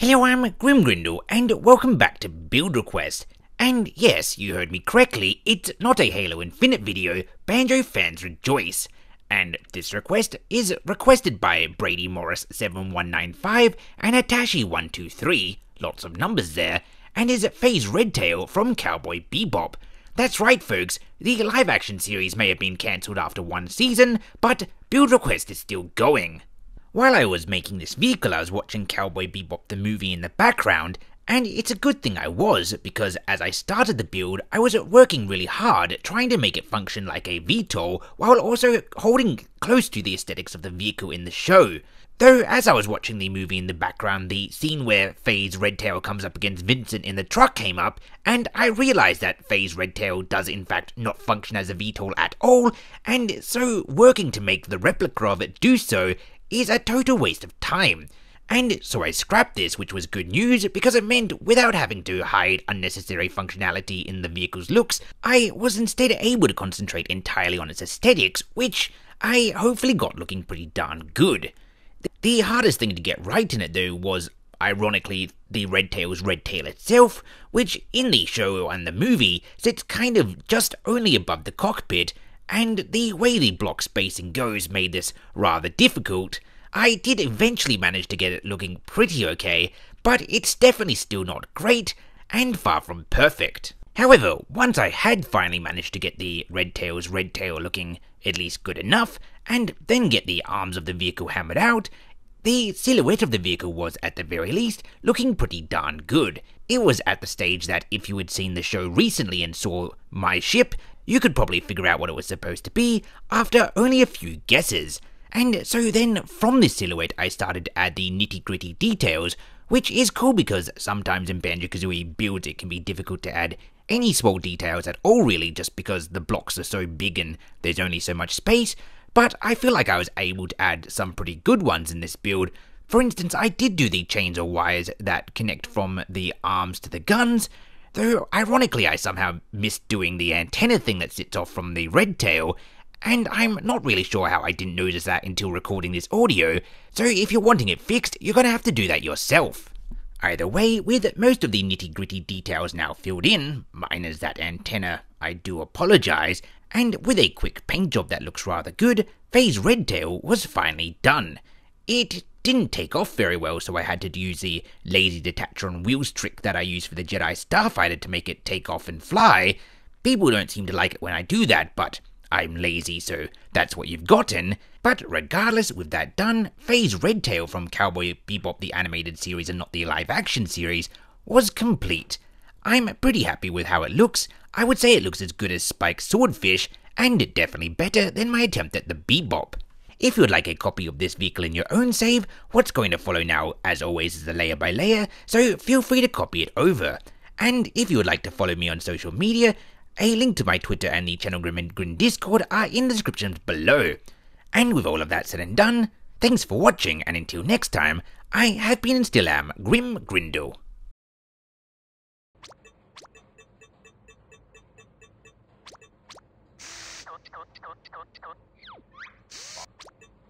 Hello, I'm Grim Grindle, and welcome back to Build Request. And yes, you heard me correctly, it's not a Halo Infinite video, Banjo fans rejoice. And this request is requested by Brady Morris 7195 and Atashi123, lots of numbers there, and is Faye's Redtail from Cowboy Bebop. That's right, folks, the live action series may have been cancelled after one season, but Build Request is still going. While I was making this vehicle, I was watching Cowboy Bebop the movie in the background, and it's a good thing I was, because as I started the build, I was working really hard trying to make it function like a VTOL, while also holding close to the aesthetics of the vehicle in the show. Though, as I was watching the movie in the background, the scene where Faye's Redtail comes up against Vincent in the truck came up, and I realised that Faye's Redtail does in fact not function as a VTOL at all, and so working to make the replica of it do so is a total waste of time. And so I scrapped this, which was good news because it meant without having to hide unnecessary functionality in the vehicle's looks, I was instead able to concentrate entirely on its aesthetics, which I hopefully got looking pretty darn good. The hardest thing to get right in it though was ironically the Red Tail's Red Tail itself, which in the show and the movie sits kind of just only above the cockpit and the way the block spacing goes made this rather difficult. I did eventually manage to get it looking pretty okay, but it's definitely still not great, and far from perfect. However, once I had finally managed to get the Red Tail's Red Tail looking at least good enough, and then get the arms of the vehicle hammered out, the silhouette of the vehicle was, at the very least, looking pretty darn good. It was at the stage that if you had seen the show recently and saw my ship, you could probably figure out what it was supposed to be after only a few guesses. And so then, from this silhouette, I started to add the nitty gritty details, which is cool because sometimes in Banjo Kazooie builds it can be difficult to add any small details at all, really, just because the blocks are so big and there's only so much space. But I feel like I was able to add some pretty good ones in this build. For instance, I did do the chains or wires that connect from the arms to the guns, Though, ironically, I somehow missed doing the antenna thing that sits off from the red tail, and I'm not really sure how I didn't notice that until recording this audio, so if you're wanting it fixed, you're gonna have to do that yourself. Either way, with most of the nitty gritty details now filled in, minus that antenna, I do apologise, and with a quick paint job that looks rather good, Faye's Redtail was finally done. It didn't take off very well, so I had to use the lazy detacher on wheels trick that I use for the Jedi Starfighter to make it take off and fly. People don't seem to like it when I do that, but I'm lazy, so that's what you've gotten. But regardless, with that done, Faye's Redtail from Cowboy Bebop the animated series and not the live action series was complete. I'm pretty happy with how it looks. I would say it looks as good as Spike's Swordfish, and definitely better than my attempt at the Bebop. If you would like a copy of this vehicle in your own save, what's going to follow now, as always, is the layer by layer, so feel free to copy it over. And if you would like to follow me on social media, a link to my Twitter and the Channel Grim and Grin Discord are in the description below. And with all of that said and done, thanks for watching and until next time, I have been and still am Grim Grindle.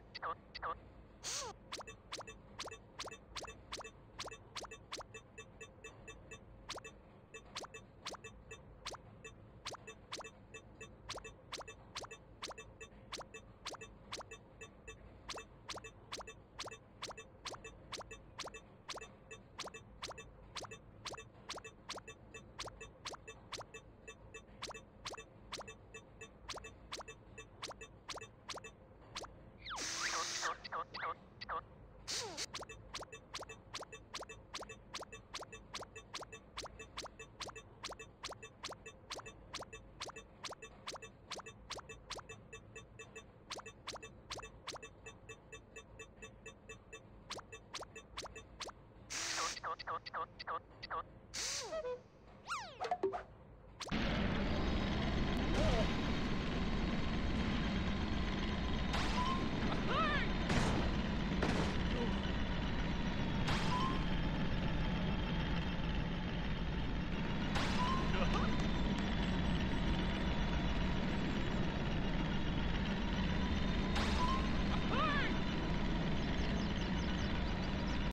どうぞ。チカワ。